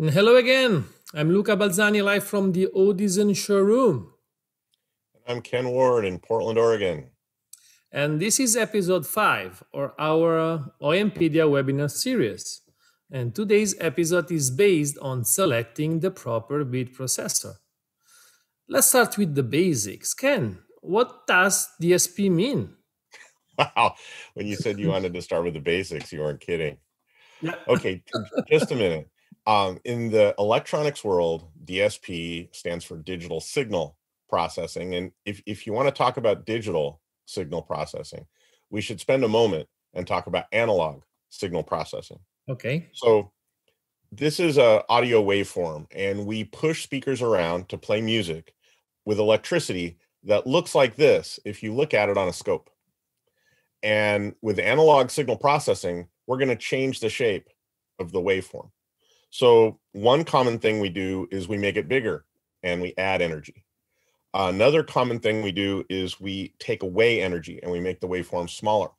And hello again. I'm Luca Balzani live from the Audison showroom. I'm Ken Ward in Portland, Oregon. And this is episode 5 or our OEMpedia webinar series. And today's episode is based on selecting the proper bit processor. Let's start with the basics. Ken, what does DSP mean? Wow. When you said you wanted to start with the basics, you weren't kidding. Yeah. Okay, just a minute. Um, in the electronics world, DSP stands for digital signal processing. And if, if you want to talk about digital signal processing, we should spend a moment and talk about analog signal processing. Okay. So this is a audio waveform and we push speakers around to play music with electricity that looks like this if you look at it on a scope. And with analog signal processing, we're going to change the shape of the waveform. So one common thing we do is we make it bigger and we add energy. Another common thing we do is we take away energy and we make the waveform smaller.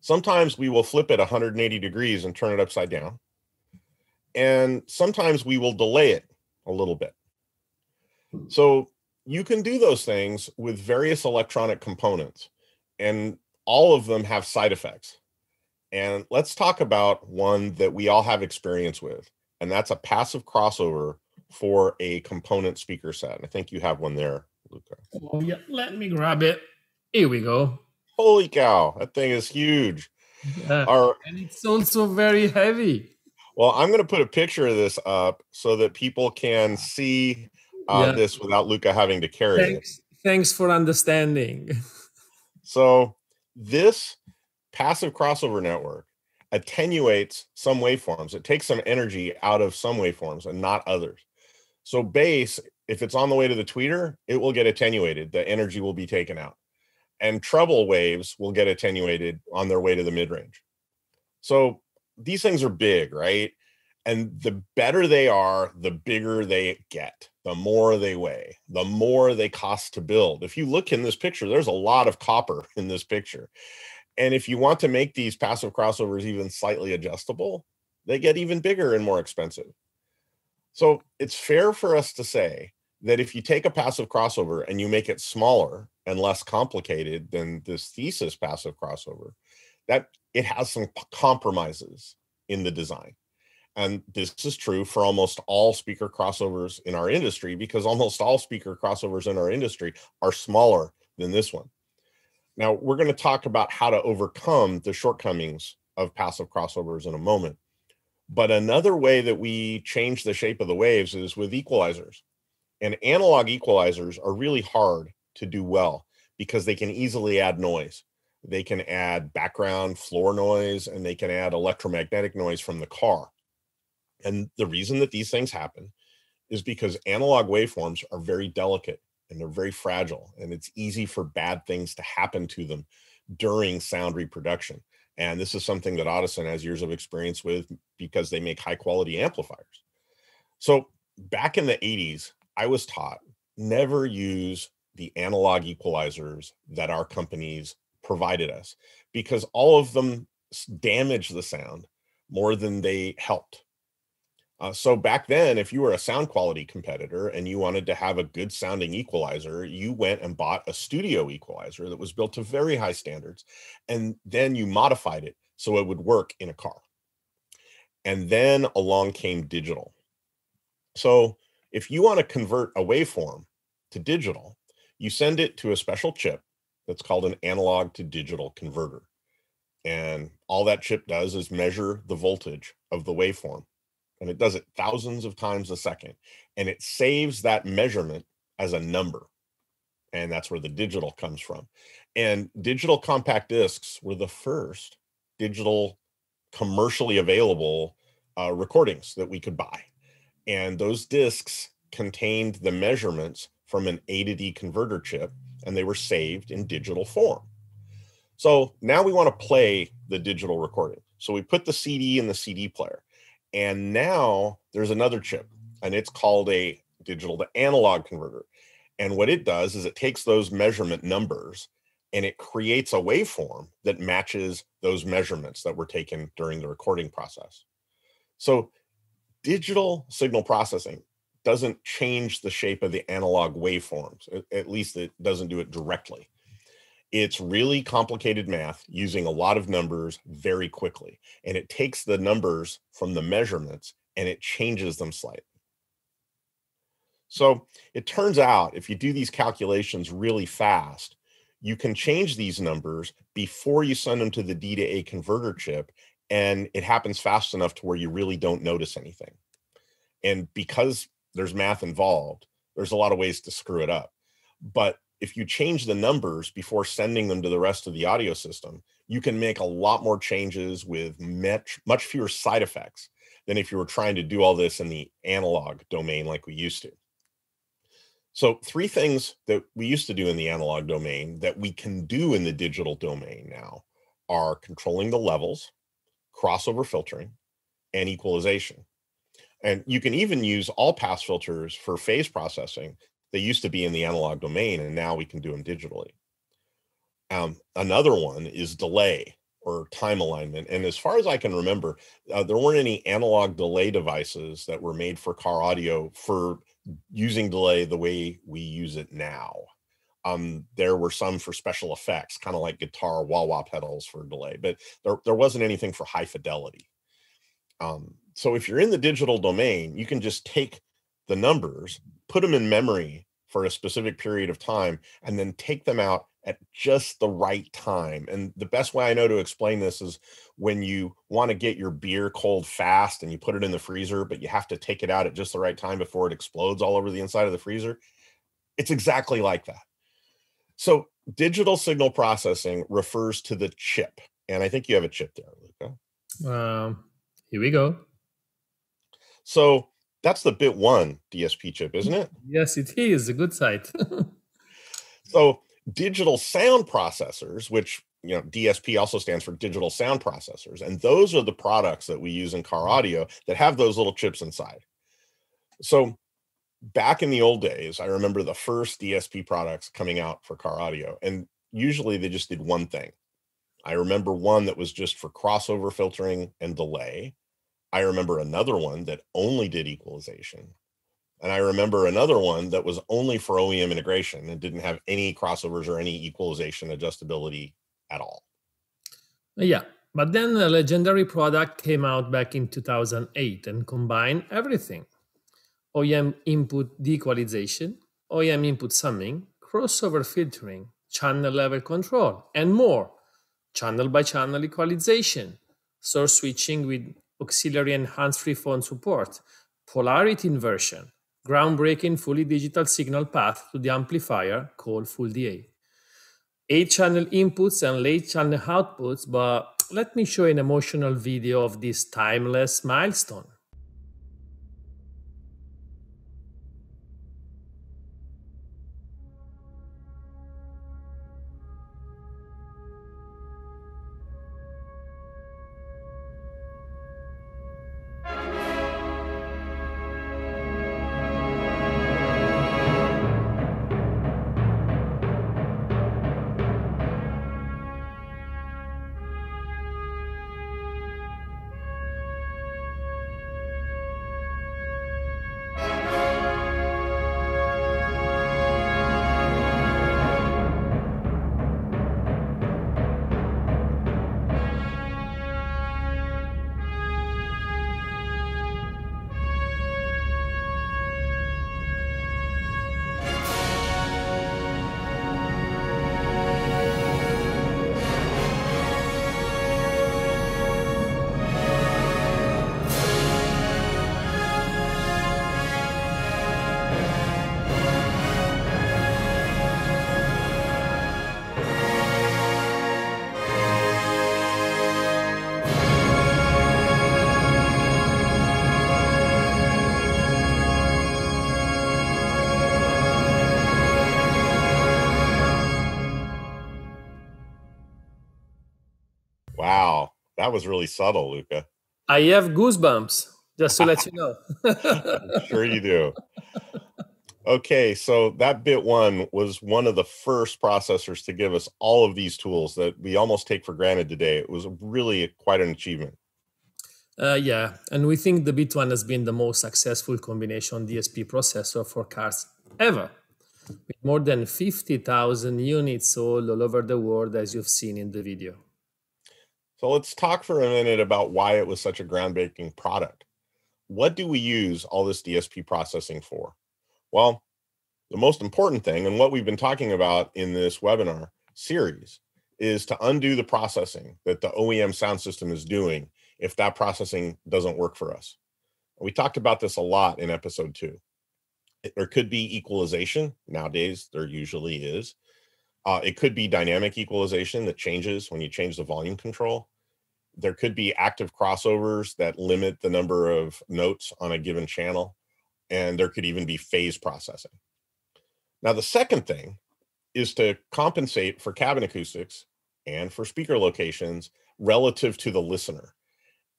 Sometimes we will flip it 180 degrees and turn it upside down. And sometimes we will delay it a little bit. So you can do those things with various electronic components and all of them have side effects. And let's talk about one that we all have experience with, and that's a passive crossover for a component speaker set. I think you have one there, Luca. Oh, yeah. Let me grab it. Here we go. Holy cow, that thing is huge. Uh, Our, and it's also very heavy. well, I'm going to put a picture of this up so that people can see uh, Yeah. this without Luca having to carry it. Thanks, thanks for understanding. So this passive crossover network attenuates some waveforms. It takes some energy out of some waveforms and not others. So bass, if it's on the way to the tweeter, it will get attenuated. The energy will be taken out. And treble waves will get attenuated on their way to the mid-range. So these things are big, right? And the better they are, the bigger they get, the more they weigh, the more they cost to build. If you look in this picture, there's a lot of copper in this picture. And if you want to make these passive crossovers even slightly adjustable, they get even bigger and more expensive. So it's fair for us to say that if you take a passive crossover and you make it smaller and less complicated than this thesis passive crossover, that it has some compromises in the design. And this is true for almost all speaker crossovers in our industry because almost all speaker crossovers in our industry are smaller than this one. Now, we're going to talk about how to overcome the shortcomings of passive crossovers in a moment. But another way that we change the shape of the waves is with equalizers. And analog equalizers are really hard to do well because they can easily add noise. They can add background floor noise and they can add electromagnetic noise from the car. And the reason that these things happen is because analog waveforms are very delicate and they're very fragile, and it's easy for bad things to happen to them during sound reproduction. And this is something that Audison has years of experience with because they make high quality amplifiers. So back in the 80s, I was taught never use the analog equalizers that our companies provided us because all of them damaged the sound more than they helped. Uh, so back then, if you were a sound quality competitor and you wanted to have a good sounding equalizer, you went and bought a studio equalizer that was built to very high standards, and then you modified it so it would work in a car. And then along came digital. So if you want to convert a waveform to digital, you send it to a special chip that's called an analog to digital converter. And all that chip does is measure the voltage of the waveform and it does it thousands of times a second and it saves that measurement as a number and that's where the digital comes from and digital compact discs were the first digital commercially available uh, recordings that we could buy and those discs contained the measurements from an a to d converter chip and they were saved in digital form. So now we want to play the digital recording. So we put the cd in the cd player and now there's another chip, and it's called a digital to analog converter. And what it does is it takes those measurement numbers and it creates a waveform that matches those measurements that were taken during the recording process. So digital signal processing doesn't change the shape of the analog waveforms. At least it doesn't do it directly. It's really complicated math using a lot of numbers very quickly. And it takes the numbers from the measurements and it changes them slightly. So it turns out if you do these calculations really fast, you can change these numbers before you send them to the D to A converter chip. And it happens fast enough to where you really don't notice anything. And because there's math involved, there's a lot of ways to screw it up. But if you change the numbers before sending them to the rest of the audio system, you can make a lot more changes with much, much fewer side effects than if you were trying to do all this in the analog domain like we used to. So, three things that we used to do in the analog domain that we can do in the digital domain now are controlling the levels, crossover filtering, and equalization. And you can even use all pass filters for phase processing. They used to be in the analog domain, and now we can do them digitally. Um, another one is delay or time alignment. And as far as I can remember, uh, there weren't any analog delay devices that were made for car audio for using delay the way we use it now. Um, there were some for special effects, kind of like guitar wah wah pedals for delay, but there, there wasn't anything for high fidelity. Um, so if you're in the digital domain, you can just take the numbers, put them in memory for a specific period of time, and then take them out at just the right time. And the best way I know to explain this is when you want to get your beer cold fast and you put it in the freezer, but you have to take it out at just the right time before it explodes all over the inside of the freezer. It's exactly like that. So, digital signal processing refers to the chip. And I think you have a chip there, Luca. Um, here we go. So that's the bit one DSP chip, isn't it? Yes, it is a good sight. so digital sound processors, which you know DSP also stands for digital sound processors, and those are the products that we use in car audio that have those little chips inside. So back in the old days, I remember the first DSP products coming out for car audio, and usually they just did one thing. I remember one that was just for crossover filtering and delay. I remember another one that only did equalization. And I remember another one that was only for OEM integration and didn't have any crossovers or any equalization adjustability at all. Yeah. But then a legendary product came out back in 2008 and combined everything OEM input dequalization, OEM input summing, crossover filtering, channel level control, and more. Channel by channel equalization, source switching with auxiliary and hands-free phone support, polarity inversion, groundbreaking fully digital signal path to the amplifier called Full DA. Eight channel inputs and late channel outputs, but let me show an emotional video of this timeless milestone. That was really subtle, Luca. I have goosebumps, just to let you know. sure you do. Okay, so that bit one was one of the first processors to give us all of these tools that we almost take for granted today. It was really quite an achievement. Uh, yeah, and we think the Bit1 has been the most successful combination DSP processor for cars ever, with more than 50,000 units sold all over the world, as you've seen in the video. So let's talk for a minute about why it was such a groundbreaking product. What do we use all this DSP processing for? Well, the most important thing, and what we've been talking about in this webinar series, is to undo the processing that the OEM sound system is doing if that processing doesn't work for us. We talked about this a lot in episode two. There could be equalization. Nowadays, there usually is. Uh, it could be dynamic equalization that changes when you change the volume control. There could be active crossovers that limit the number of notes on a given channel. And there could even be phase processing. Now, the second thing is to compensate for cabin acoustics and for speaker locations relative to the listener.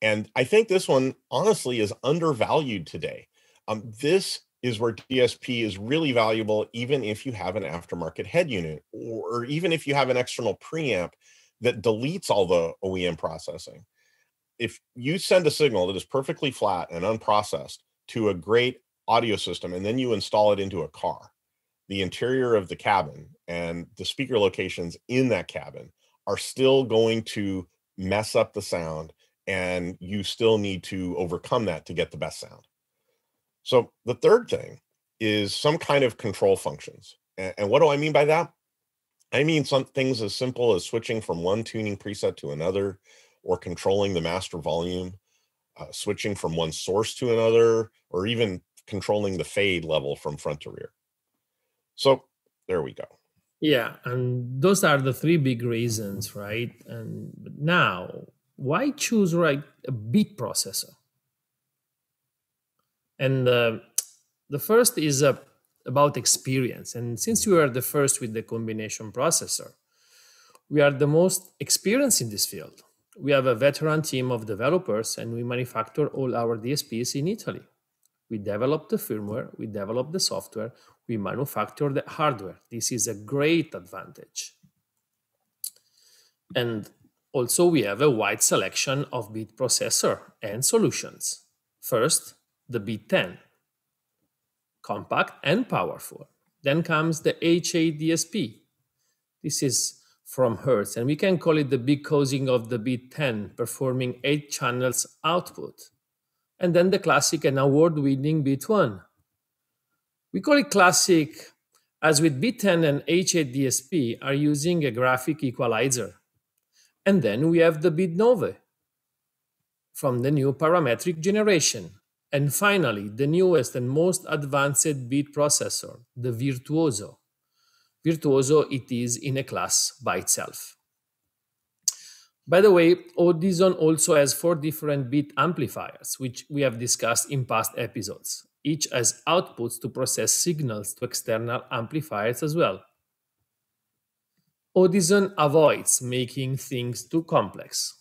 And I think this one, honestly, is undervalued today. Um, this is where DSP is really valuable, even if you have an aftermarket head unit, or, even if you have an external preamp that deletes all the OEM processing. If you send a signal that is perfectly flat and unprocessed to a great audio system, and then you install it into a car, the interior of the cabin and the speaker locations in that cabin are still going to mess up the sound and you still need to overcome that to get the best sound. So the third thing is some kind of control functions. And, what do I mean by that? I mean some things as simple as switching from one tuning preset to another or controlling the master volume, uh, switching from one source to another, or even controlling the fade level from front to rear. So there we go. Yeah, and those are the three big reasons, right? And now why choose right a bit processor? And uh, the first is uh, about experience. And since we are the first with the combination processor, we are the most experienced in this field. We have a veteran team of developers and we manufacture all our DSPs in Italy. We develop the firmware, we develop the software, we manufacture the hardware. This is a great advantage. And also, we have a wide selection of bit processor and solutions. First, the B10, compact and powerful. Then comes the H8 This is from Hertz, and we can call it the big cousin of the B10, performing 8 channels output. And then the classic and award winning bit 1. We call it classic as with B10 and H8 DSP are using a graphic equalizer and then we have the bit Nove from the new parametric generation. And finally, the newest and most advanced bit processor, the Virtuoso. Virtuoso, it is in a class by itself. By the way, Audison also has four different bit amplifiers, which we have discussed in past episodes. Each has outputs to process signals to external amplifiers as well. Audison avoids making things too complex.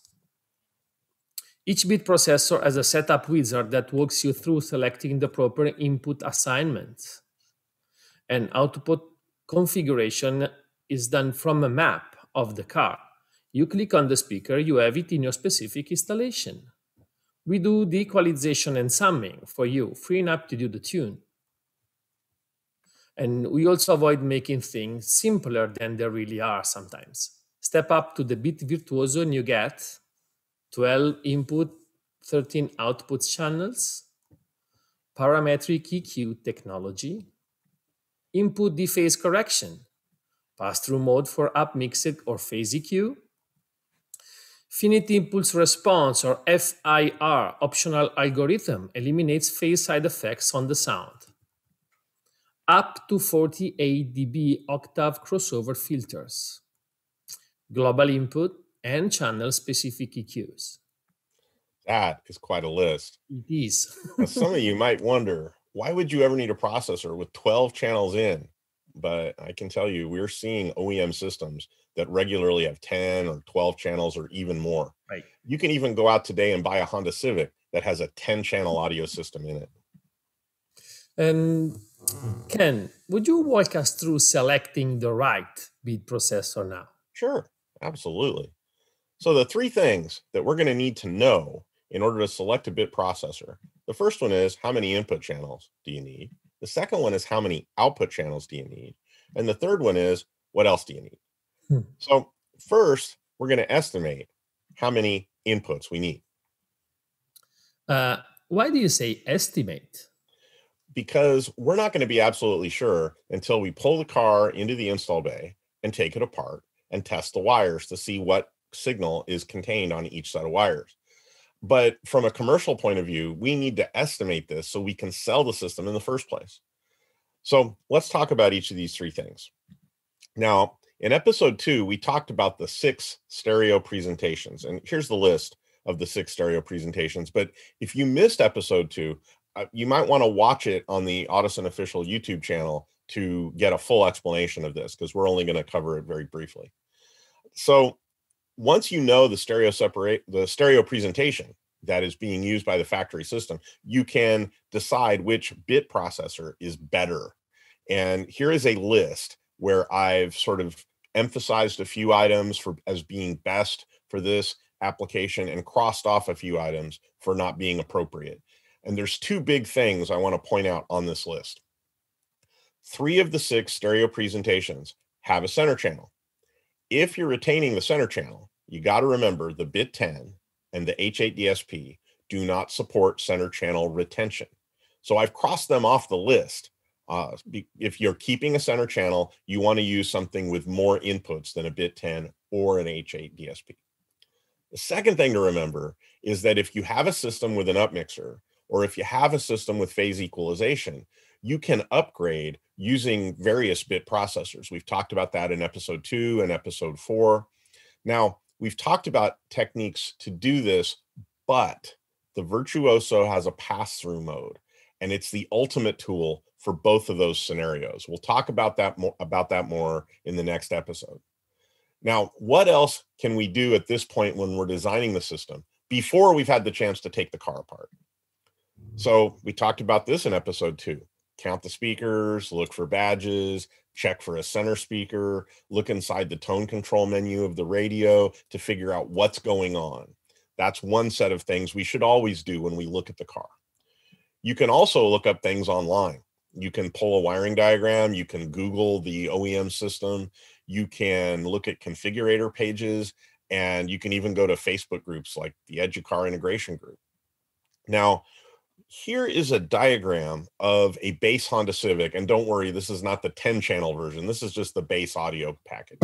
Each bit processor has a setup wizard that walks you through selecting the proper input assignment. And output configuration is done from a map of the car. You click on the speaker, you have it in your specific installation. We do the equalization and summing for you, freeing up to do the tune. And we also avoid making things simpler than they really are sometimes. Step up to the bit virtuoso and you get 12 input, 13 output channels, parametric EQ technology, input dephase correction, pass-through mode for up mixed or phase EQ, finite impulse response or FIR optional algorithm eliminates phase side effects on the sound. Up to 48 dB octave crossover filters, global input, and channel specific EQs. That is quite a list. It is. some of you might wonder why would you ever need a processor with 12 channels in? But I can tell you, we're seeing OEM systems that regularly have 10 or 12 channels or even more. Right. You can even go out today and buy a Honda Civic that has a 10 channel audio system in it. And Ken, would you walk us through selecting the right bit processor now? Sure, absolutely. So the three things that we're going to need to know in order to select a bit processor. The first one is how many input channels do you need? The second one is how many output channels do you need? And the third one is what else do you need? Hmm. So first, we're going to estimate how many inputs we need. Uh, why do you say estimate? Because we're not going to be absolutely sure until we pull the car into the install bay and take it apart and test the wires to see what signal is contained on each set of wires. But from a commercial point of view, we need to estimate this so we can sell the system in the first place. So let's talk about each of these three things. Now, in episode two, we talked about the six stereo presentations, and here's the list of the six stereo presentations. But if you missed episode two, uh, you might want to watch it on the Audison official YouTube channel to get a full explanation of this because we're only going to cover it very briefly. So once you know the stereo separate the stereo presentation that is being used by the factory system, you can decide which bit processor is better. And here is a list where I've sort of emphasized a few items for as being best for this application and crossed off a few items for not being appropriate. And there's two big things I want to point out on this list. Three of the six stereo presentations have a center channel. If you're retaining the center channel, you got to remember the bit 10 and the H8 DSP do not support center channel retention. So I've crossed them off the list. Uh, if you're keeping a center channel, you want to use something with more inputs than a bit 10 or an H8 DSP. The second thing to remember is that if you have a system with an upmixer, or if you have a system with phase equalization, you can upgrade using various bit processors. We've talked about that in episode two and episode four. Now, we've talked about techniques to do this, but the Virtuoso has a pass through mode, and it's the ultimate tool for both of those scenarios. We'll talk about that more about that more in the next episode. Now, what else can we do at this point when we're designing the system before we've had the chance to take the car apart? So we talked about this in episode two. Count the speakers, look for badges, check for a center speaker, look inside the tone control menu of the radio to figure out what's going on. That's one set of things we should always do when we look at the car. You can also look up things online. You can pull a wiring diagram, you can Google the OEM system, you can look at configurator pages, and you can even go to Facebook groups like the Educar Integration Group. Now, here is a diagram of a base Honda Civic. And don't worry, this is not the 10 channel version. This is just the base audio package.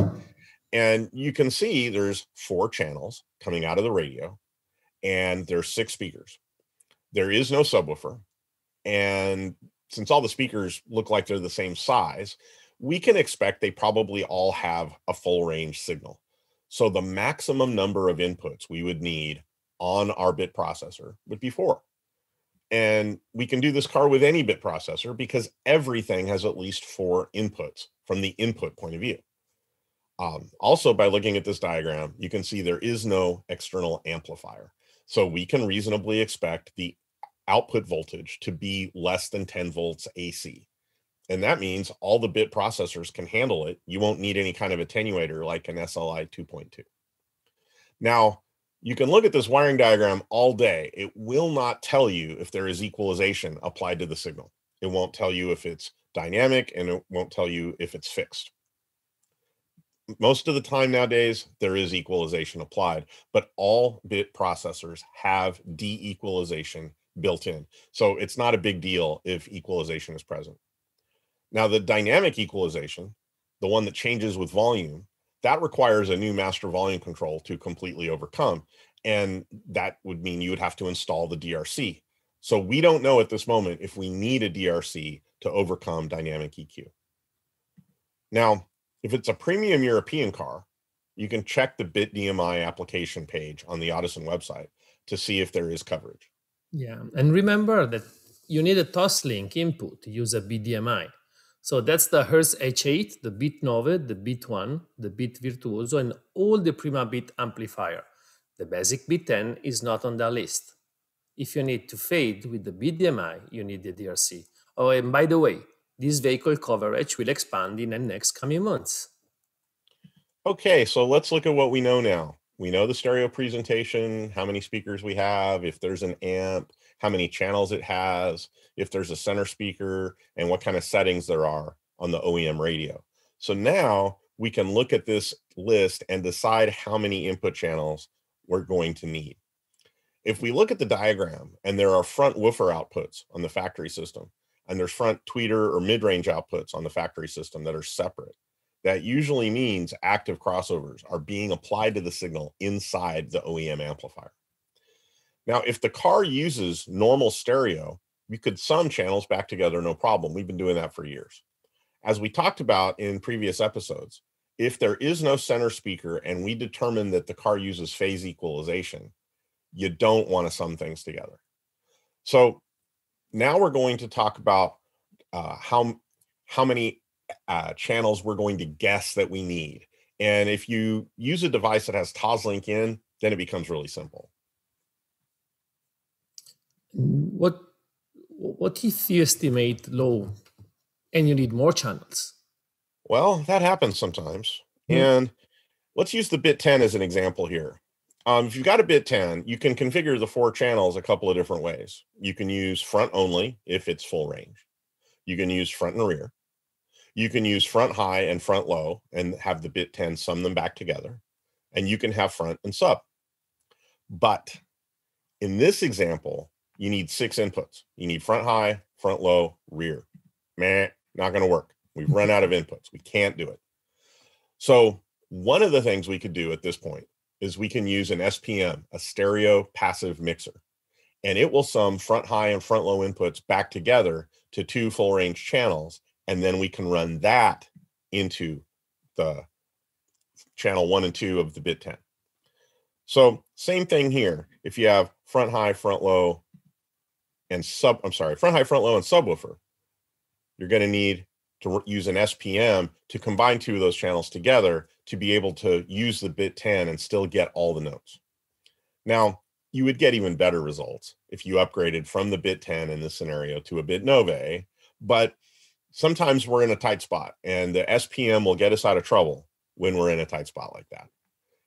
And you can see there's four channels coming out of the radio and there's six speakers. There is no subwoofer. And since all the speakers look like they're the same size, we can expect they probably all have a full range signal. So the maximum number of inputs we would need on our bit processor would be four. And we can do this car with any bit processor because everything has at least four inputs from the input point of view. Um, also, by looking at this diagram, you can see there is no external amplifier. So we can reasonably expect the output voltage to be less than 10 volts AC. And that means all the bit processors can handle it. You won't need any kind of attenuator like an SLI 2.2. Now, you can look at this wiring diagram all day. It will not tell you if there is equalization applied to the signal. It won't tell you if it's dynamic and it won't tell you if it's fixed. Most of the time nowadays, there is equalization applied, but all bit processors have de-equalization built in. So it's not a big deal if equalization is present. Now, the dynamic equalization, the one that changes with volume, that requires a new master volume control to completely overcome. And that would mean you would have to install the DRC. So we don't know at this moment if we need a DRC to overcome dynamic EQ. Now, if it's a premium European car, you can check the BitDMI application page on the Audison website to see if there is coverage. Yeah, and remember that you need a Toslink input to use a BDMI. So that's the Hertz H8, the Bit 9, the Bit 1, the Bit Virtuoso, and all the Primabit amplifier. The basic Bit 10 is not on the list. If you need to fade with the BDMI, you need the DRC. Oh, and by the way, this vehicle coverage will expand in the next coming months. Okay, so let's look at what we know now. we know the stereo presentation, how many speakers we have, if there's an amp, how many channels it has, if there's a center speaker, and what kind of settings there are on the OEM radio. So now we can look at this list and decide how many input channels we're going to need. If we look at the diagram and there are front woofer outputs on the factory system, and there's front tweeter or mid-range outputs on the factory system that are separate, that usually means active crossovers are being applied to the signal inside the OEM amplifier. Now, if the car uses normal stereo, you could sum channels back together, no problem. We've been doing that for years. As we talked about in previous episodes, if there is no center speaker and we determine that the car uses phase equalization, you don't want to sum things together. So now we're going to talk about uh, how how many uh, channels we're going to guess that we need. And if you use a device that has Toslink in, then it becomes really simple. What what if you estimate low and you need more channels? Well, that happens sometimes. Mm-hmm. And let's use the bit 10 as an example here. Um, if you've got a bit 10, you can configure the four channels a couple of different ways. You can use front only if it's full range. You can use front and rear. You can use front high and front low and have the bit 10 sum them back together. And you can have front and sub. But in this example, you need six inputs. You need front high, front low, rear. Man, not going to work. We've run out of inputs. We can't do it. So one of the things we could do at this point is we can use an SPM, a stereo passive mixer, and it will sum front high and front low inputs back together to two full range channels and then we can run that into the channel one and two of the bit 10. So same thing here. If you have front high, front low, and sub, I'm sorry, front high, front low, and subwoofer, you're going to need to use an SPM to combine two of those channels together to be able to use the bit 10 and still get all the notes. Now, you would get even better results if you upgraded from the bit 10 in this scenario to a bit Nove, but sometimes we're in a tight spot and the SPM will get us out of trouble when we're in a tight spot like that.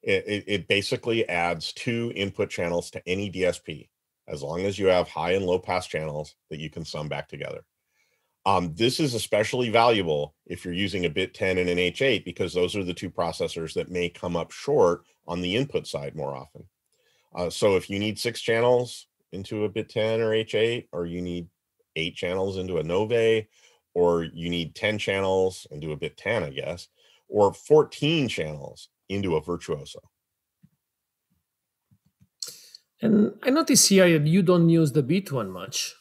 It, it, it, basically adds two input channels to any DSP as long as you have high and low pass channels that you can sum back together. Um, this is especially valuable if you're using a bit 10 and an H8 because those are the two processors that may come up short on the input side more often. Uh, so if you need six channels into a bit 10 or H8, or you need eight channels into a Nove, or you need 10 channels do a bit 10, I guess, or 14 channels into a virtuoso. And I notice here you don't use the bit one much.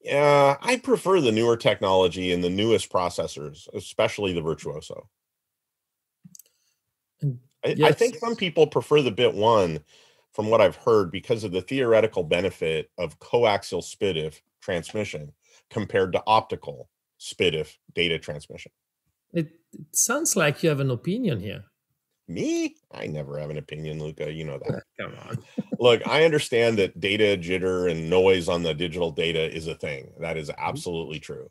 Yeah, I prefer the newer technology and the newest processors, especially the virtuoso. I, yes. I think some people prefer the bit one from what I've heard because of the theoretical benefit of coaxial SPDIF transmission compared to optical SPDIF data transmission. It, it sounds like you have an opinion here. Me? I never have an opinion, Luca. You know that. Come on. Look, I understand that data jitter and noise on the digital data is a thing. That is mm-hmm. absolutely true.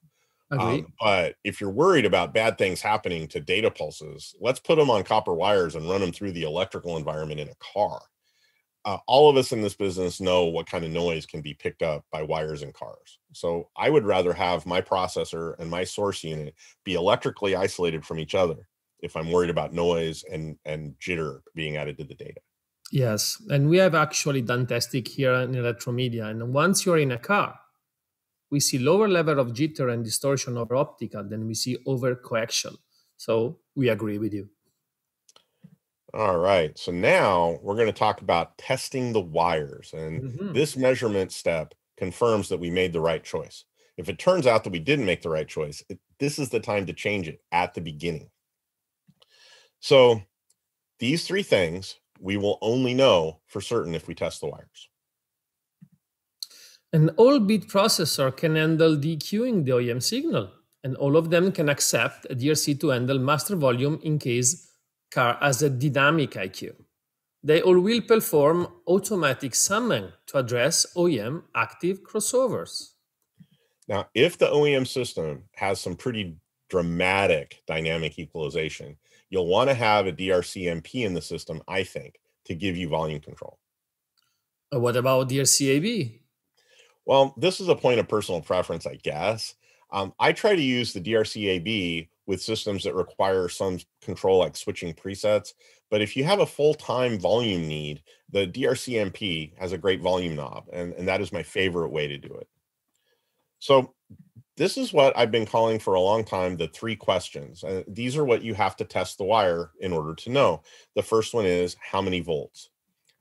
Um, but if you're worried about bad things happening to data pulses, let's put them on copper wires and run them through the electrical environment in a car uh, all of us in this business know what kind of noise can be picked up by wires in cars. So I would rather have my processor and my source unit be electrically isolated from each other if I'm worried about noise and, and jitter being added to the data. Yes. And we have actually done testing here in Elettromedia. And once you're in a car, we see lower level of jitter and distortion over optical than we see over coaxial. So we agree with you. All right. So now we're going to talk about testing the wires. And mm-hmm. this measurement step confirms that we made the right choice. If it turns out that we didn't make the right choice, it, this is the time to change it at the beginning. So these three things we will only know for certain if we test the wires. An all bit processor can handle DEQing the OEM signal, and all of them can accept a DRC to handle master volume in case car has a dynamic IQ. They all will perform automatic summing to address OEM active crossovers. Now, if the OEM system has some pretty dramatic dynamic equalization, you'll want to have a DRCMP in the system, I think, to give you volume control. Uh, What about DRCAB? Well, this is a point of personal preference, I guess. Um, I try to use the DRCAB with systems that require some control, like switching presets. But if you have a full-time volume need, the DRCMP has a great volume knob, and, and that is my favorite way to do it. So this is what I've been calling for a long time the three questions. Uh, these are what you have to test the wire in order to know. The first one is how many volts?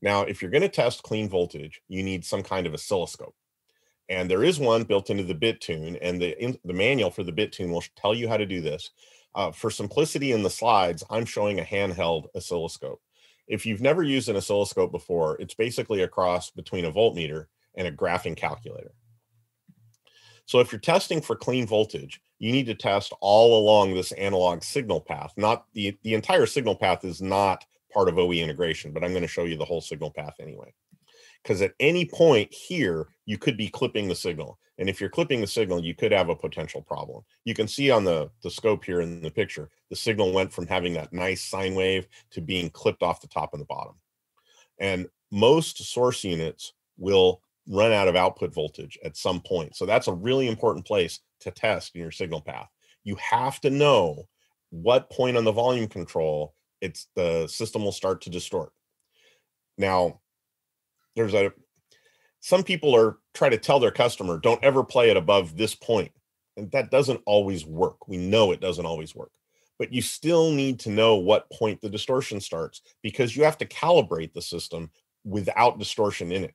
Now, if you're going to test clean voltage, you need some kind of oscilloscope. And there is one built into the BitTune, and the, in, the manual for the BitTune will tell you how to do this. Uh, for simplicity in the slides, I'm showing a handheld oscilloscope. If you've never used an oscilloscope before, it's basically a cross between a voltmeter and a graphing calculator. So if you're testing for clean voltage, you need to test all along this analog signal path. Not the, the entire signal path is not part of OE integration, but I'm going to show you the whole signal path anyway. Because at any point here, you could be clipping the signal. And if you're clipping the signal, you could have a potential problem. You can see on the, the scope here in the picture, the signal went from having that nice sine wave to being clipped off the top and the bottom. And most source units will run out of output voltage at some point. So that's a really important place to test in your signal path. You have to know what point on the volume control it's the system will start to distort. Now, there's a some people are try to tell their customer don't ever play it above this point and that doesn't always work we know it doesn't always work but you still need to know what point the distortion starts because you have to calibrate the system without distortion in it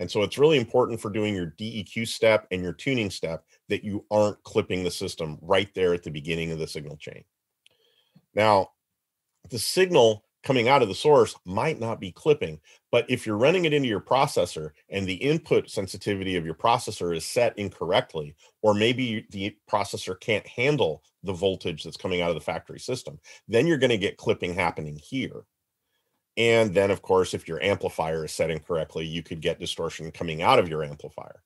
and so it's really important for doing your deq step and your tuning step that you aren't clipping the system right there at the beginning of the signal chain now the signal coming out of the source might not be clipping, but if you're running it into your processor and the input sensitivity of your processor is set incorrectly, or maybe the processor can't handle the voltage that's coming out of the factory system, then you're going to get clipping happening here. And then, of course, if your amplifier is set incorrectly, you could get distortion coming out of your amplifier.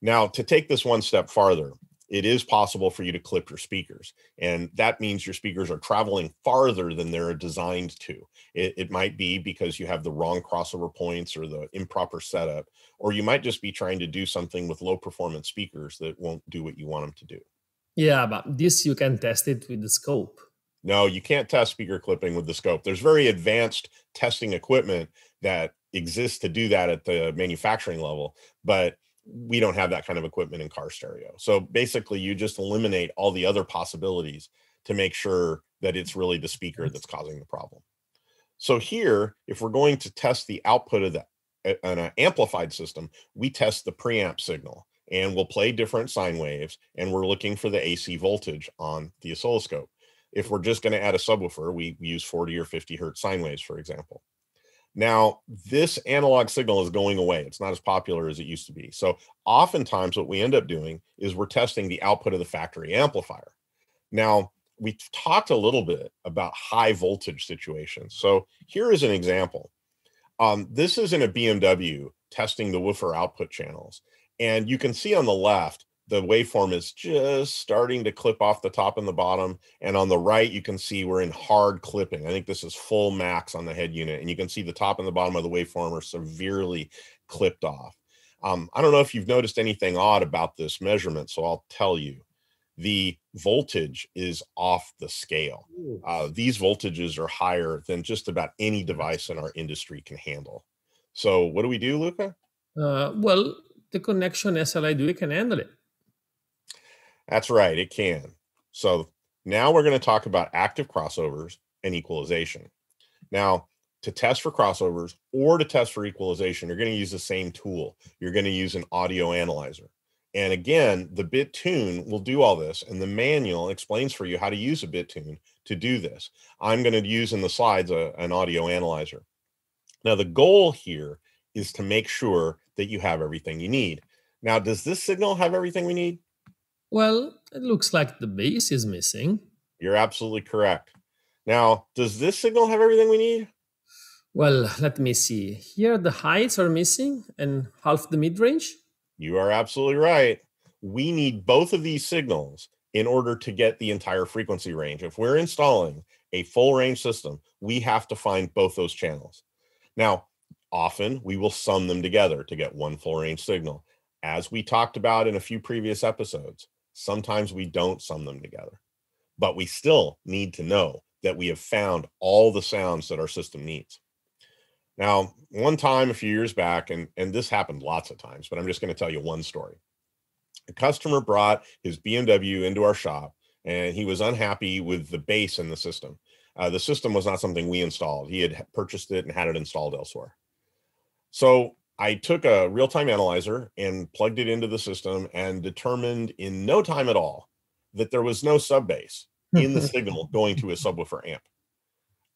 Now, to take this one step farther, it is possible for you to clip your speakers. And that means your speakers are traveling farther than they're designed to. It, it, might be because you have the wrong crossover points or the improper setup, or you might just be trying to do something with low performance speakers that won't do what you want them to do. Yeah, but this you can test it with the scope. No, you can't test speaker clipping with the scope. There's very advanced testing equipment that exists to do that at the manufacturing level, but we don't have that kind of equipment in car stereo. So basically, you just eliminate all the other possibilities to make sure that it's really the speaker that's causing the problem. So here, if we're going to test the output of the, an uh, amplified system, we test the preamp signal and we'll play different sine waves and we're looking for the AC voltage on the oscilloscope. If we're just going to add a subwoofer, we use 40 or 50 hertz sine waves, for example. Now, this analog signal is going away. It's not as popular as it used to be. So oftentimes what we end up doing is we're testing the output of the factory amplifier. Now, we talked a little bit about high voltage situations. So here is an example. Um, this is in a BMW testing the woofer output channels. And you can see on the left, the waveform is just starting to clip off the top and the bottom. And on the right, you can see we're in hard clipping. I think this is full max on the head unit. And you can see the top and the bottom of the waveform are severely clipped off. Um, I don't know if you've noticed anything odd about this measurement, so I'll tell you. The voltage is off the scale. Uh, these voltages are higher than just about any device in our industry can handle. So what do we do, Luca? Uh, well, the connection SLI do we can handle it. That's right, it can. So now we're going to talk about active crossovers and equalization. Now, to test for crossovers or to test for equalization, you're going to use the same tool. You're going to use an audio analyzer. And again, the BitTune will do all this, and the manual explains for you how to use a BitTune to do this. I'm going to use in the slides a, an audio analyzer. Now, the goal here is to make sure that you have everything you need. Now, does this signal have everything we need? Well, it looks like the bass is missing. You're absolutely correct. Now, does this signal have everything we need? Well, let me see. Here the heights are missing and half the mid-range. You are absolutely right. We need both of these signals in order to get the entire frequency range. If we're installing a full range system, we have to find both those channels. Now, often we will sum them together to get one full range signal. As we talked about in a few previous episodes, sometimes we don't sum them together, but we still need to know that we have found all the sounds that our system needs. Now, one time a few years back, and, and this happened lots of times, but I'm just going to tell you one story. A customer brought his BMW into our shop and he was unhappy with the bass in the system. Uh, the system was not something we installed. He had purchased it and had it installed elsewhere. So I took a real time analyzer and plugged it into the system and determined in no time at all that there was no sub bass in the signal going to a subwoofer amp.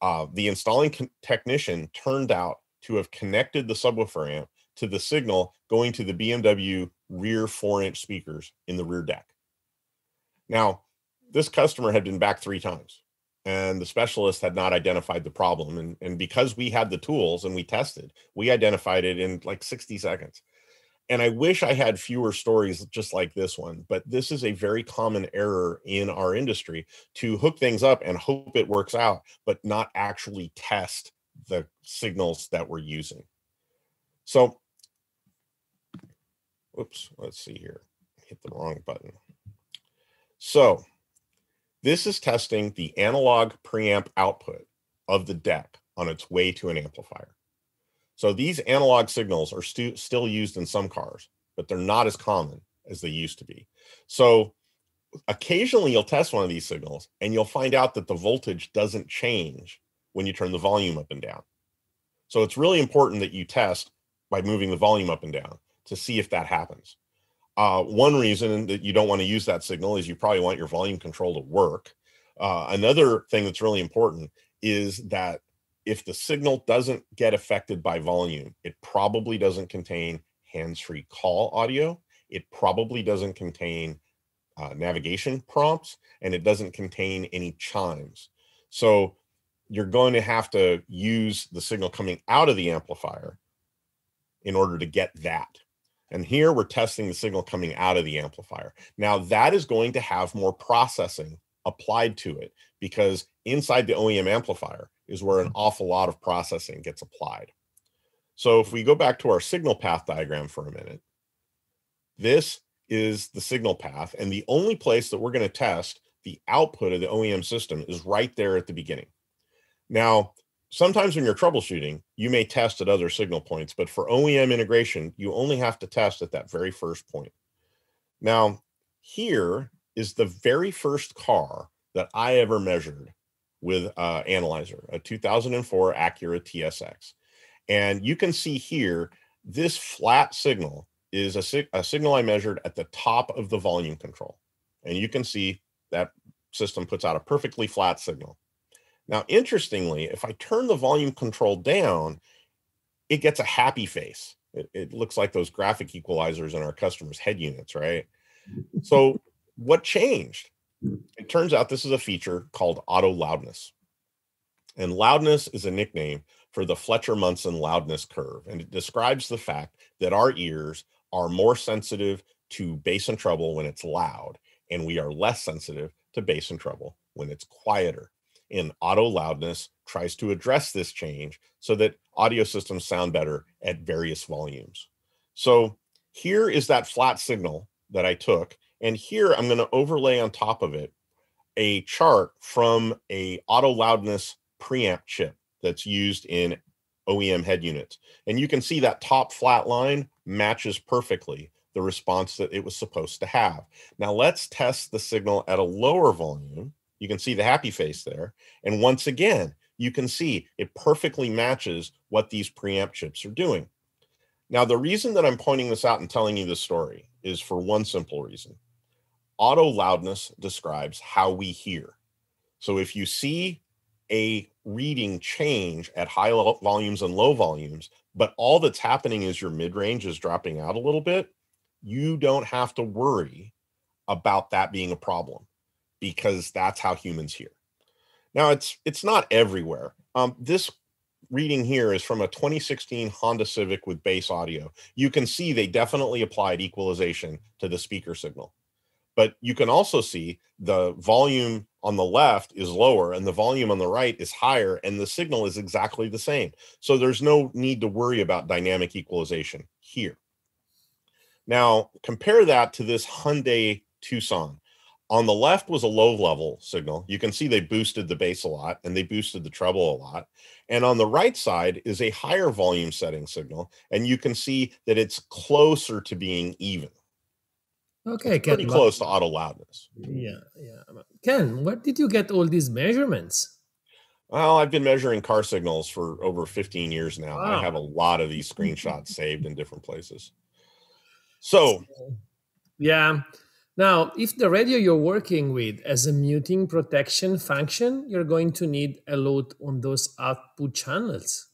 Uh, the installing technician turned out to have connected the subwoofer amp to the signal going to the BMW rear four inch speakers in the rear deck. Now, this customer had been back three times and the specialist had not identified the problem. And, and because we had the tools and we tested, we identified it in like 60 seconds. And I wish I had fewer stories just like this one, but this is a very common error in our industry to hook things up and hope it works out, but not actually test the signals that we're using. So, oops, let's see here. Hit the wrong button. So, this is testing the analog preamp output of the deck on its way to an amplifier. So these analog signals are still used in some cars, but they're not as common as they used to be. So occasionally you'll test one of these signals and you'll find out that the voltage doesn't change when you turn the volume up and down. So it's really important that you test by moving the volume up and down to see if that happens. Uh, one reason that you don't want to use that signal is you probably want your volume control to work. Uh, another thing that's really important is that if the signal doesn't get affected by volume, it probably doesn't contain hands-free call audio. It probably doesn't contain uh, navigation prompts, and it doesn't contain any chimes. So you're going to have to use the signal coming out of the amplifier in order to get that. And here we're testing the signal coming out of the amplifier. Now that is going to have more processing applied to it because inside the OEM amplifier is where an hmm. awful lot of processing gets applied. So if we go back to our signal path diagram for a minute, this is the signal path. And the only place that we're going to test the output of the OEM system is right there at the beginning. Now, sometimes when you're troubleshooting, you may test at other signal points, but for OEM integration, you only have to test at that very first point. Now, here is the very first car that I ever measured with uh, analyzer, a 2004 Acura TSX. And you can see here, this flat signal is a, sig a signal I measured at the top of the volume control. And you can see that system puts out a perfectly flat signal. Now, interestingly, if I turn the volume control down, it gets a happy face. It, it looks like those graphic equalizers in our customers' head units, right? So, what changed? It turns out this is a feature called auto loudness. And loudness is a nickname for the Fletcher Munson loudness curve. And it describes the fact that our ears are more sensitive to bass and treble when it's loud, and we are less sensitive to bass and treble when it's quieter in auto loudness tries to address this change so that audio systems sound better at various volumes. So here is that flat signal that I took. And here I'm going to overlay on top of it a chart from a auto loudness preamp chip that's used in OEM head units. And you can see that top flat line matches perfectly the response that it was supposed to have. Now let's test the signal at a lower volume you can see the happy face there. And once again, you can see it perfectly matches what these preamp chips are doing. Now, the reason that I'm pointing this out and telling you this story is for one simple reason. Auto loudness describes how we hear. So if you see a reading change at high volumes and low volumes, but all that's happening is your mid range is dropping out a little bit, you don't have to worry about that being a problem because that's how humans hear. Now it's it's not everywhere. Um, this reading here is from a 2016 Honda Civic with base audio. You can see they definitely applied equalization to the speaker signal. But you can also see the volume on the left is lower and the volume on the right is higher and the signal is exactly the same. So there's no need to worry about dynamic equalization here. Now compare that to this Hyundai Tucson. On the left was a low level signal. You can see they boosted the bass a lot and they boosted the treble a lot. And on the right side is a higher volume setting signal. And you can see that it's closer to being even. Okay, Ken. Pretty close to auto loudness. Yeah, yeah. Ken, where did you get all these measurements? Well, I've been measuring car signals for over 15 years now. Wow. I have a lot of these screenshots saved in different places. So, yeah. Now, if the radio you're working with has a muting protection function, you're going to need a load on those output channels.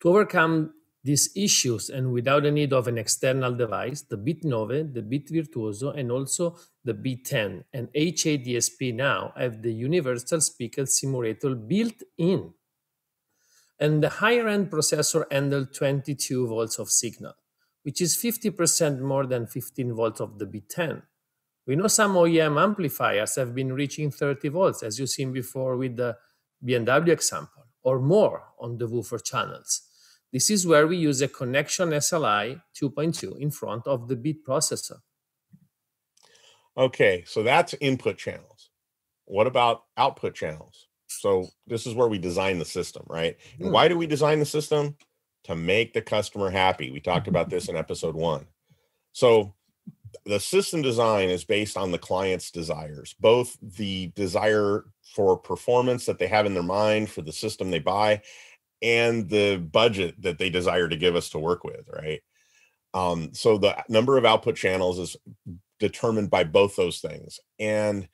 To overcome these issues and without the need of an external device, the Bit9, the Bit Virtuoso, and also the Bit10 and H8 now have the universal speaker simulator built in. And the higher end processor handles 22 volts of signal, which is 50% more than 15 volts of the B10. We know some OEM amplifiers have been reaching 30 volts, as you've seen before with the BMW example, or more on the woofer channels. This is where we use a connection SLI 2.2 in front of the bit processor. Okay, so that's input channels. What about output channels? So this is where we design the system, right? And hmm. why do we design the system? To make the customer happy. We talked about this in episode one. So the system design is based on the client's desires, both the desire for performance that they have in their mind for the system they buy, and the budget that they desire to give us to work with, right? Um, so the number of output channels is determined by both those things. And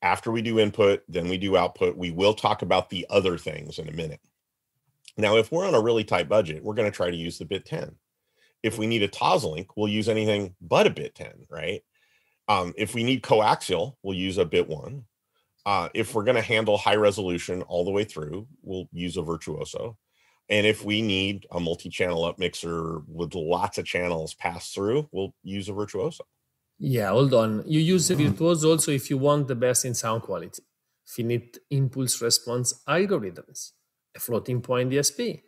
after we do input, then we do output. We will talk about the other things in a minute. Now, if we're on a really tight budget, we're going to try to use the bit 10. If we need a Toslink, we'll use anything but a bit 10, right? Um, if we need coaxial, we'll use a bit one. Uh, if we're going to handle high resolution all the way through, we'll use a virtuoso. And if we need a multi-channel up mixer with lots of channels pass through, we'll use a virtuoso. Yeah, hold on. You use a virtuoso also if you want the best in sound quality, finite impulse response algorithms, a floating point DSP,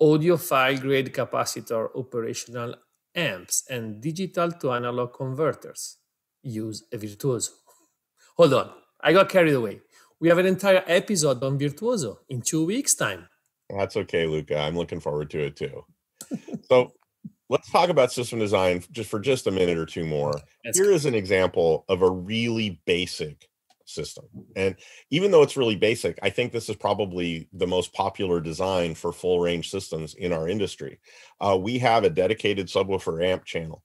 audiophile grade capacitor operational amps, and digital to analog converters. Use a virtuoso. Hold on. I got carried away. We have an entire episode on Virtuoso in two weeks' time. That's okay, Luca. I'm looking forward to it too. so let's talk about system design just for just a minute or two more. That's Here is an example of a really basic system. And even though it's really basic, I think this is probably the most popular design for full range systems in our industry. Uh, we have a dedicated subwoofer amp channel,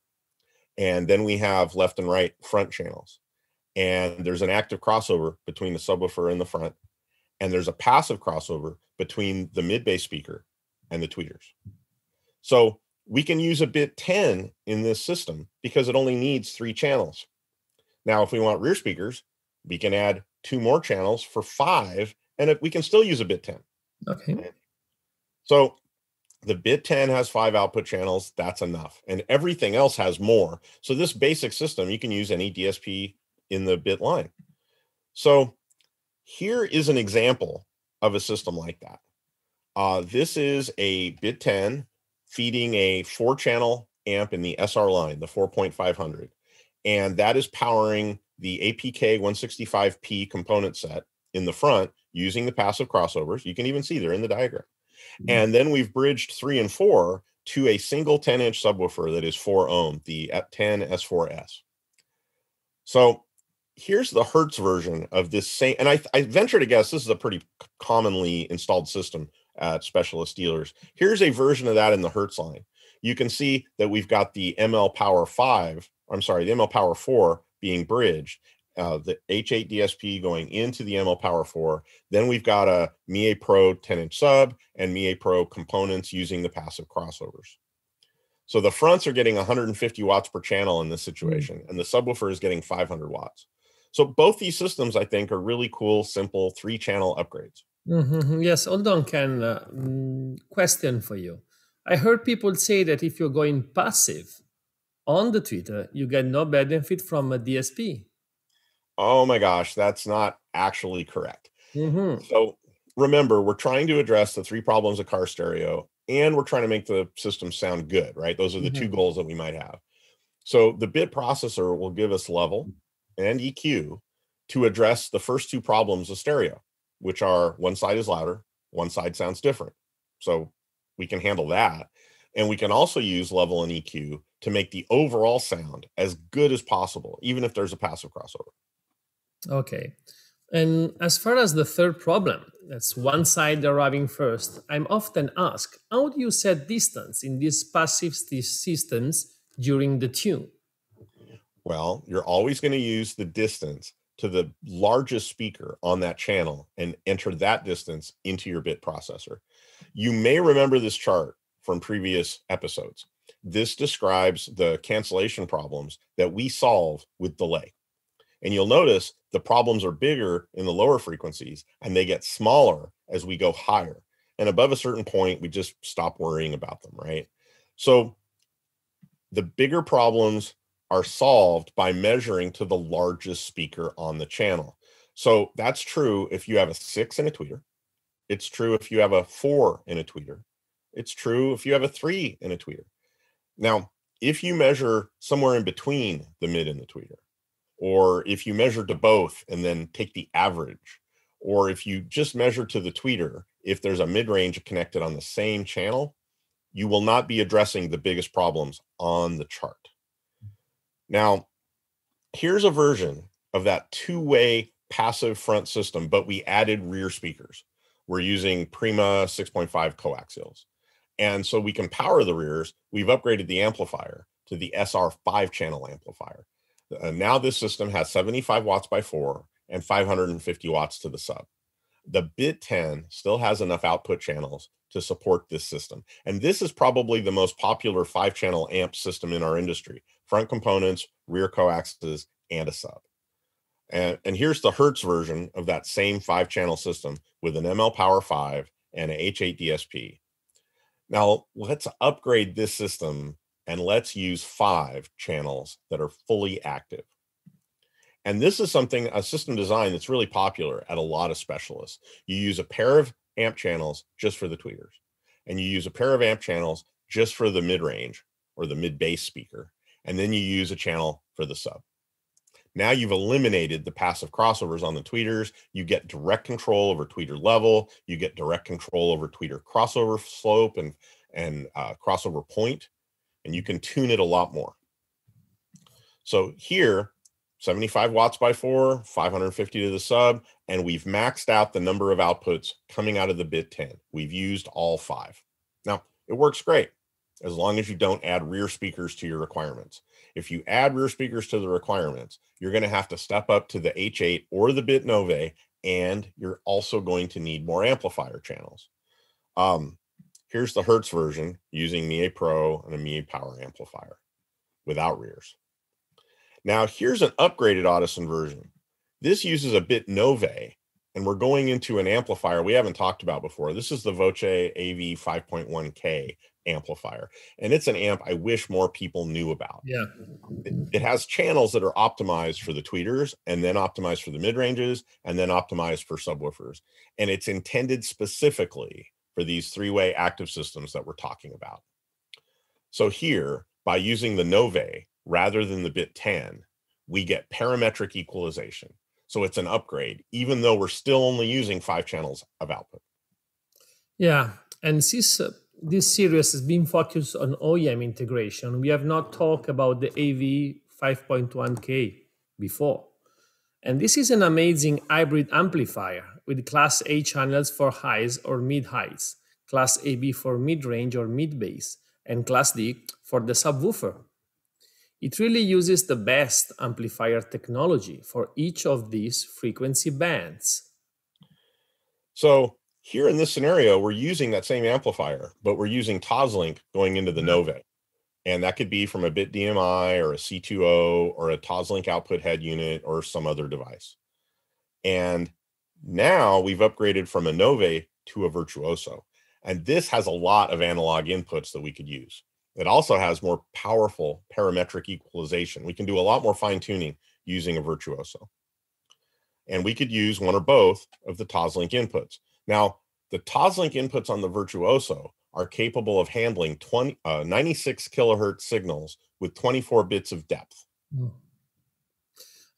and then we have left and right front channels and there's an active crossover between the subwoofer and the front, and there's a passive crossover between the mid bass speaker and the tweeters. So we can use a bit 10 in this system because it only needs three channels. Now, if we want rear speakers, we can add two more channels for five, and we can still use a bit 10. Okay. So the bit 10 has five output channels. That's enough. And everything else has more. So this basic system, you can use any DSP in the bit line. So here is an example of a system like that. Uh, this is a bit 10 feeding a four channel amp in the SR line, the 4.500. And that is powering the APK 165P component set in the front using the passive crossovers. You can even see they're in the diagram. Mm-hmm. And then we've bridged three and four to a single 10 inch subwoofer that is four ohm, the 10 S4S. So here's the Hertz version of this same, and I, I venture to guess this is a pretty commonly installed system at specialist dealers. Here's a version of that in the Hertz line. You can see that we've got the ML Power 5, I'm sorry, the ML Power 4 being bridged, uh, the H8 DSP going into the ML Power 4. Then we've got a Mille Pro 10 inch sub and Mille Pro components using the passive crossovers. So the fronts are getting 150 watts per channel in this hmm. situation, and the subwoofer is getting 500 watts. So both these systems, I think, are really cool, simple three-channel upgrades. Mm-hmm. Yes, hold on, Ken. Uh, mm, question for you. I heard people say that if you're going passive on the tweeter, you get no benefit from a DSP. oh my gosh, that's not actually correct. Mhm. So remember, we're trying to address the three problems of car stereo and we're trying to make the system sound good, right? Those are the two goals that we might have. So the bit processor will give us level and EQ to address the first two problems of stereo, which are one side is louder, one side sounds different. So we can handle that. And we can also use level and EQ to make the overall sound as good as possible, even if there's a passive crossover. Okay. And as far as the third problem, that's one side arriving first, I'm often asked, how do you set distance in these passive st- systems during the tune? Well, you're always going to use the distance to the largest speaker on that channel and enter that distance into your bit processor. You may remember this chart from previous episodes. This describes the cancellation problems that we solve with delay. And you'll notice the problems are bigger in the lower frequencies and they get smaller as we go higher. And above a certain point, we just stop worrying about them, right? So the bigger problems are solved by measuring to the largest speaker on the channel. So that's true if you have a six in a tweeter. It's true if you have a four in a tweeter. It's true if you have a three in a tweeter. Now, if you measure somewhere in between the mid and the tweeter, or if you measure to both and then take the average, or if you just measure to the tweeter, if there's a mid range connected on the same channel, you will not be addressing the biggest problems on the chart. Now, here's a version of that two way passive front system, but we added rear speakers. We're using Prima 6.5 coaxials. And so we can power the rears. We've upgraded the amplifier to the SR5 channel amplifier. Uh, now this system has 75 watts by four and 550 watts to the sub. The bit 10 still has enough output channels to support this system. And this is probably the most popular five channel amp system in our industry front components, rear coaxes, and a sub. And, and here's the Hertz version of that same five channel system with an ML Power 5 and an H8 DSP. Now let's upgrade this system and let's use five channels that are fully active. And this is something, a system design that's really popular at a lot of specialists. You use a pair of amp channels just for the tweeters, and you use a pair of amp channels just for the mid range or the mid bass speaker, and then you use a channel for the sub. Now you've eliminated the passive crossovers on the tweeters. You get direct control over tweeter level. You get direct control over tweeter crossover slope and and uh, crossover point, and you can tune it a lot more. So here, 75 watts by four, 550 to the sub, and we've maxed out the number of outputs coming out of the bit 10. We've used all five. Now, it works great as long as you don't add rear speakers to your requirements. If you add rear speakers to the requirements, you're going to have to step up to the H8 or the Bitnove, and you're also going to need more amplifier channels. Um, here's the Hertz version using Mille Pro and a Mille Power amplifier without rears. Now, here's an upgraded Audison version. This uses a Bitnove, and we're going into an amplifier we haven't talked about before. This is the Voce AV 5.1K amplifier, and it's an amp I wish more people knew about. Yeah. It, it has channels that are optimized for the tweeters, and then optimized for the mid ranges, and then optimized for subwoofers. And it's intended specifically for these three way active systems that we're talking about. So, here, by using the Nove, rather than the bit 10, we get parametric equalization. So it's an upgrade, even though we're still only using five channels of output. Yeah. And since uh, this series has been focused on OEM integration, we have not talked about the AV 5.1K before. And this is an amazing hybrid amplifier with class A channels for highs or mid highs, class AB for mid range or mid bass, and class D for the subwoofer. It really uses the best amplifier technology for each of these frequency bands. So here in this scenario, we're using that same amplifier, but we're using Toslink going into the mm-hmm. Nove. And that could be from a bit DMI or a C2O or a Toslink output head unit or some other device. And now we've upgraded from a Nove to a Virtuoso. And this has a lot of analog inputs that we could use. It also has more powerful parametric equalization. We can do a lot more fine tuning using a Virtuoso. and we could use one or both of the Toslink inputs. Now, the Toslink inputs on the Virtuoso are capable of handling 20, uh, 96 kilohertz signals with 24 bits of depth. Hmm.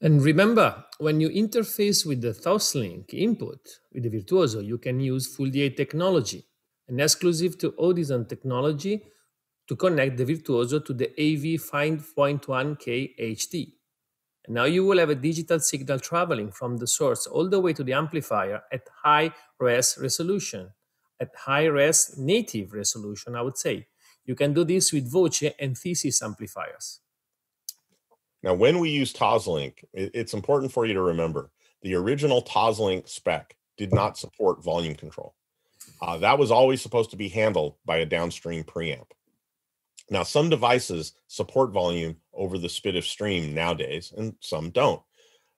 And remember, when you interface with the Toslink input with the Virtuoso, you can use Full DA technology, an exclusive to Audison technology to connect the Virtuoso to the AV 5.1K HD. And now you will have a digital signal traveling from the source all the way to the amplifier at high res resolution, at high res native resolution, I would say. You can do this with Voce and Thesis amplifiers. Now, when we use Toslink, it's important for you to remember the original Toslink spec did not support volume control. Uh, that was always supposed to be handled by a downstream preamp. Now, some devices support volume over the SPDIF stream nowadays, and some don't.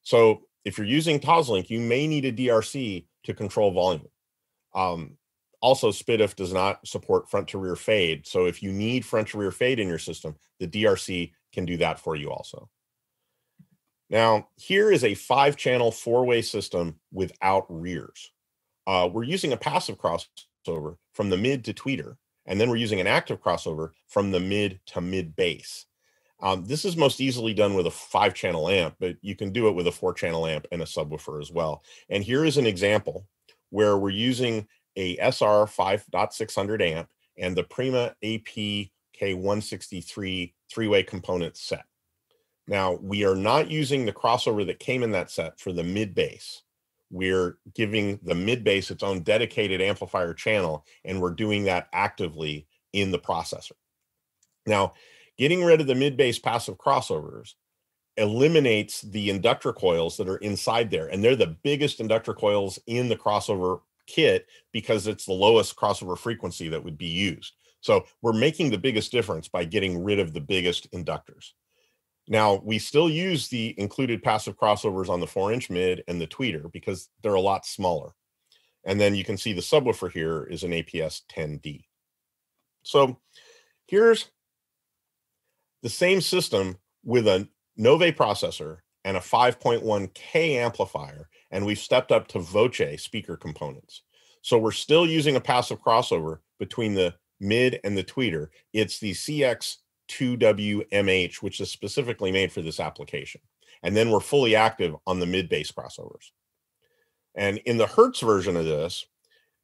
So, if you're using Toslink, you may need a DRC to control volume. Um, also, SPDIF does not support front to rear fade. So, if you need front to rear fade in your system, the DRC can do that for you also. Now, here is a five channel four way system without rears. Uh, we're using a passive crossover from the mid to tweeter and then we're using an active crossover from the mid to mid bass. Um, this is most easily done with a five channel amp, but you can do it with a four channel amp and a subwoofer as well. And here is an example where we're using a SR 5.600 amp and the Prima APK 163 three way component set. Now, we are not using the crossover that came in that set for the mid bass we're giving the mid bass its own dedicated amplifier channel, and we're doing that actively in the processor. Now, getting rid of the mid bass passive crossovers eliminates the inductor coils that are inside there, and they're the biggest inductor coils in the crossover kit because it's the lowest crossover frequency that would be used. So we're making the biggest difference by getting rid of the biggest inductors. Now, we still use the included passive crossovers on the four inch mid and the tweeter because they're a lot smaller. And then you can see the subwoofer here is an APS 10D. So here's the same system with a Nove processor and a 5.1K amplifier, and we've stepped up to Voce speaker components. So we're still using a passive crossover between the mid and the tweeter. It's the CX 2WMH, which is specifically made for this application. And then we're fully active on the mid bass crossovers. And in the Hertz version of this,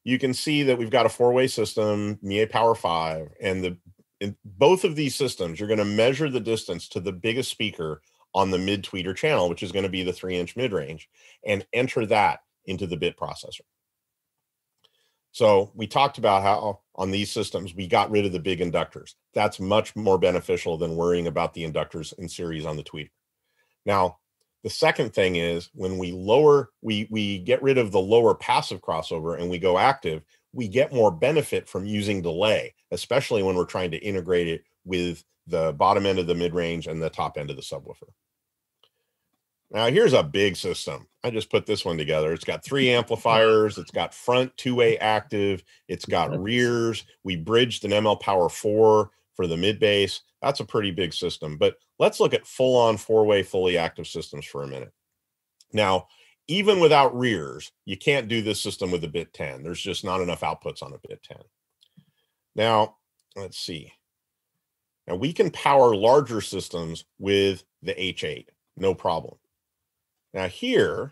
you can see that we've got a four way system, Mille Power 5, and the in both of these systems, you're going to measure the distance to the biggest speaker on the mid tweeter channel, which is going to be the three inch mid range, and enter that into the bit processor. So we talked about how on these systems we got rid of the big inductors. That's much more beneficial than worrying about the inductors in series on the tweeter. Now, the second thing is when we lower, we we get rid of the lower passive crossover and we go active, we get more benefit from using delay, especially when we're trying to integrate it with the bottom end of the mid range and the top end of the subwoofer. Now here's a big system. I just put this one together. It's got three amplifiers. It's got front two-way active. It's got rears. We bridged an ML Power 4 for the mid bass. That's a pretty big system. But let's look at full-on four-way fully active systems for a minute. Now, even without rears, you can't do this system with a bit 10. There's just not enough outputs on a bit 10. Now, let's see. Now we can power larger systems with the H8, no problem. Now here,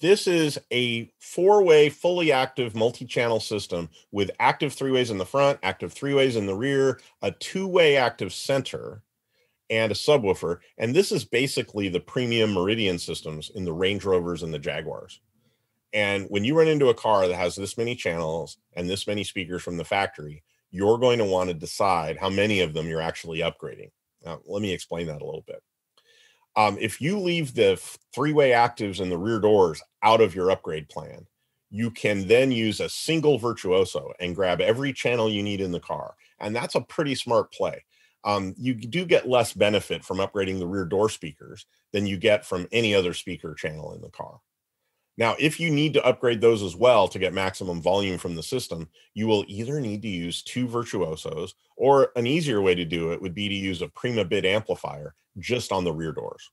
this is a four-way fully active multi-channel system with active three-ways in the front, active three-ways in the rear, a two-way active center, and a subwoofer. And this is basically the premium Meridian systems in the Range Rovers and the Jaguars. And when you run into a car that has this many channels and this many speakers from the factory, you're going to want to decide how many of them you're actually upgrading. Now, let me explain that a little bit. Um, if you leave the three-way actives and the rear doors out of your upgrade plan, you can then use a single virtuoso and grab every channel you need in the car. And that's a pretty smart play. Um, you do get less benefit from upgrading the rear door speakers than you get from any other speaker channel in the car. Now, if you need to upgrade those as well to get maximum volume from the system, you will either need to use two virtuosos or an easier way to do it would be to use a Prima bit amplifier just on the rear doors.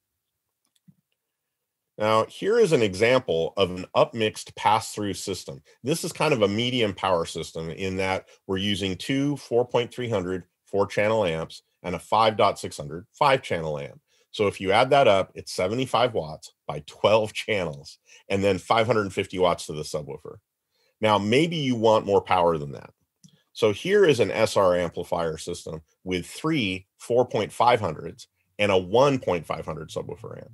Now, here is an example of an upmixed pass-through system. This is kind of a medium power system in that we're using two 4.300 four-channel amps and a 5.600 five-channel amp. So if you add that up, it's 75 watts by 12 channels and then 550 watts to the subwoofer. Now, maybe you want more power than that. So here is an SR amplifier system with three 4.500s and a 1.500 subwoofer amp.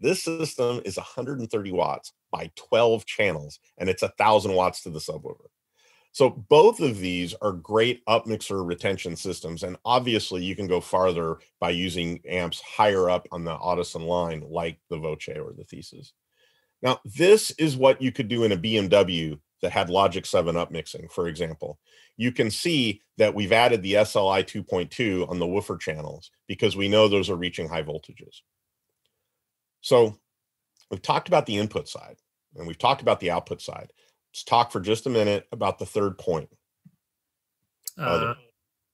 This system is 130 watts by 12 channels, and it's a thousand watts to the subwoofer. So both of these are great upmixer retention systems, and obviously you can go farther by using amps higher up on the Audison line, like the Voce or the Thesis. Now, this is what you could do in a BMW that had Logic 7 upmixing, for example. You can see that we've added the SLI 2.2 on the woofer channels because we know those are reaching high voltages. So we've talked about the input side and we've talked about the output side. Let's talk for just a minute about the third point. Other. Uh,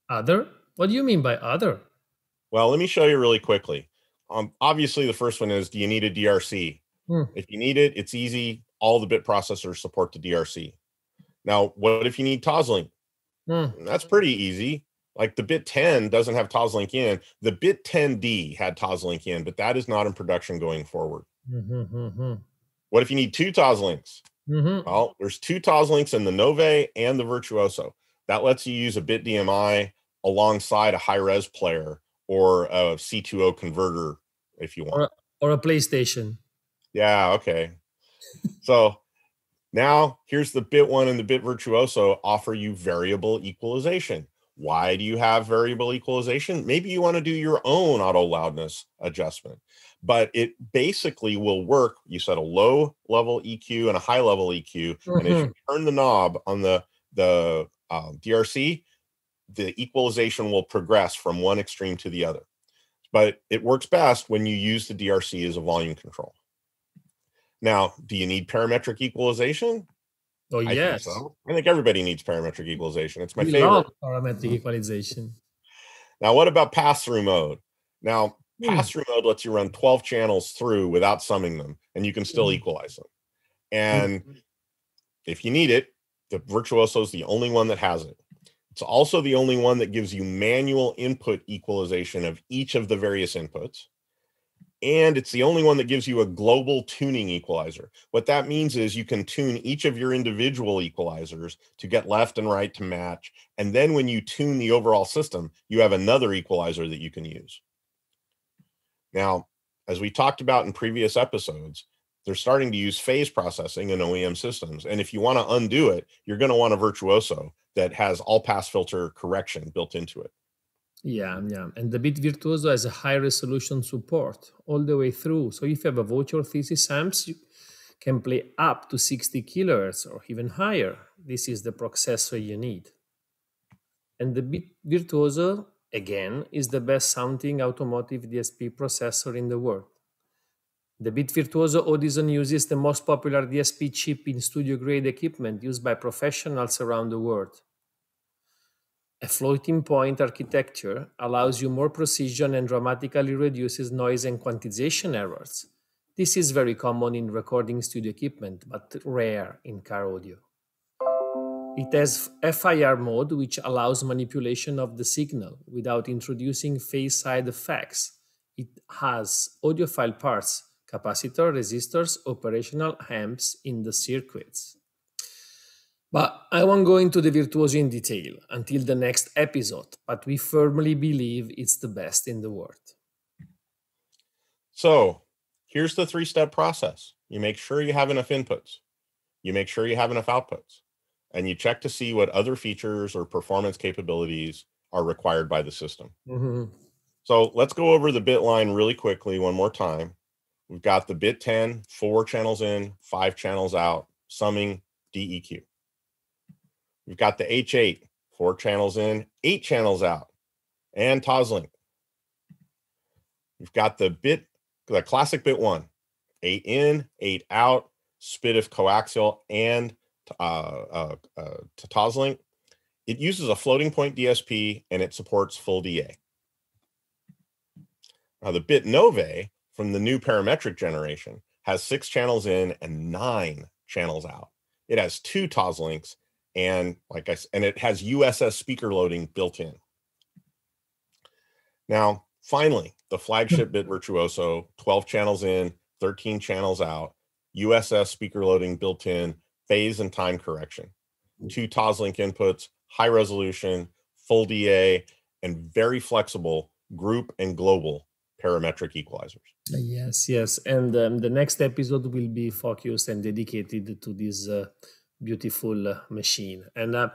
other? What do you mean by other? Well, let me show you really quickly. Um, obviously, the first one is do you need a DRC? Hmm. If you need it, it's easy. All the bit processors support the DRC. Now, what if you need Toslink? Hmm. That's pretty easy. Like the bit 10 doesn't have Toslink in. The bit 10D had Toslink in, but that is not in production going forward. Mm-hmm, mm-hmm. What if you need two Toslinks? Mm-hmm. Well, there's two Toslinks in the Nove and the Virtuoso. That lets you use a bit DMI alongside a high res player or a C2O converter if you want. Or a, or a PlayStation. Yeah, okay. so now here's the bit one and the bit virtuoso offer you variable equalization. Why do you have variable equalization? Maybe you want to do your own auto loudness adjustment, but it basically will work. You set a low level EQ and a high level EQ, mm-hmm. and as you turn the knob on the the um, DRC, the equalization will progress from one extreme to the other. But it works best when you use the DRC as a volume control. Now, do you need parametric equalization? Oh I yes, think so. I think everybody needs parametric equalization. It's my we favorite. parametric equalization. Now, what about pass-through mode? Now, hmm. pass-through mode lets you run 12 channels through without summing them, and you can still hmm. equalize them. And hmm. if you need it, the Virtuoso is the only one that has it. It's also the only one that gives you manual input equalization of each of the various inputs and it's the only one that gives you a global tuning equalizer. What that means is you can tune each of your individual equalizers to get left and right to match. And then when you tune the overall system, you have another equalizer that you can use. Now, as we talked about in previous episodes, they're starting to use phase processing in OEM systems. And if you want to undo it, you're going to want a Virtuoso that has all pass filter correction built into it. Yeah, yeah. And the Bit Virtuoso has a high resolution support all the way through. So if you have a virtual Thesis amps, you can play up to 60 kilohertz or even higher. This is the processor you need. And the Bit Virtuoso, again, is the best sounding automotive DSP processor in the world. The Bit Virtuoso Audison uses the most popular DSP chip in studio grade equipment used by professionals around the world. A floating point architecture allows you more precision and dramatically reduces noise and quantization errors. This is very common in recording studio equipment, but rare in car audio. It has FIR mode, which allows manipulation of the signal without introducing phase side effects. It has audiophile parts, capacitor, resistors, operational amps in the circuits. But I won't go into the virtuoso in detail until the next episode, but we firmly believe it's the best in the world. So here's the three step process you make sure you have enough inputs, you make sure you have enough outputs, and you check to see what other features or performance capabilities are required by the system. Mm-hmm. So let's go over the bit line really quickly one more time. We've got the bit 10, four channels in, five channels out, summing DEQ. We've got the H8, four channels in, eight channels out, and Toslink. We've got the bit, the classic bit one, eight in, eight out, SPDIF coaxial, and uh, uh, uh, to Toslink. It uses a floating point DSP and it supports full DA. Now, the bit Nove from the new parametric generation has six channels in and nine channels out. It has two Toslinks and like I said, and it has USS speaker loading built in. Now, finally, the flagship Bit Virtuoso, 12 channels in, 13 channels out, USS speaker loading built in, phase and time correction, two Toslink inputs, high resolution, full DA, and very flexible group and global parametric equalizers. Yes, yes. And um, the next episode will be focused and dedicated to this uh, beautiful uh, machine. And uh,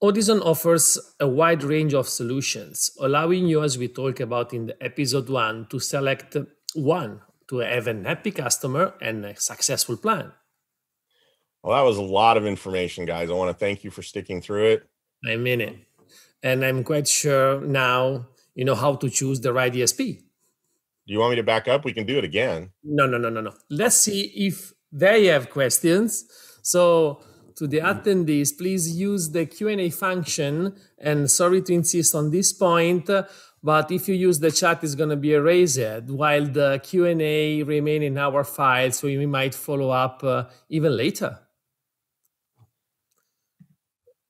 Audison offers a wide range of solutions, allowing you, as we talked about in the episode one, to select one to have an happy customer and a successful plan. Well, that was a lot of information, guys. I want to thank you for sticking through it. I mean it. And I'm quite sure now you know how to choose the right DSP. Do you want me to back up? We can do it again. No, no, no, no, no. Let's see if they have questions. So to the attendees, please use the Q&A function. And sorry to insist on this point, but if you use the chat, it's going to be erased while the Q&A remain in our file. So we might follow up uh, even later.